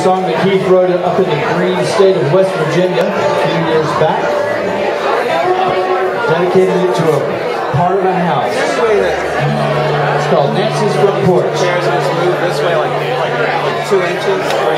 song that Keith wrote up in the green state of West Virginia a few years back. Dedicated it to a part of a house. It's called Nancy's Front Porch. Chairs move this way like two inches.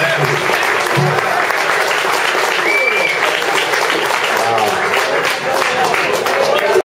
Yeah.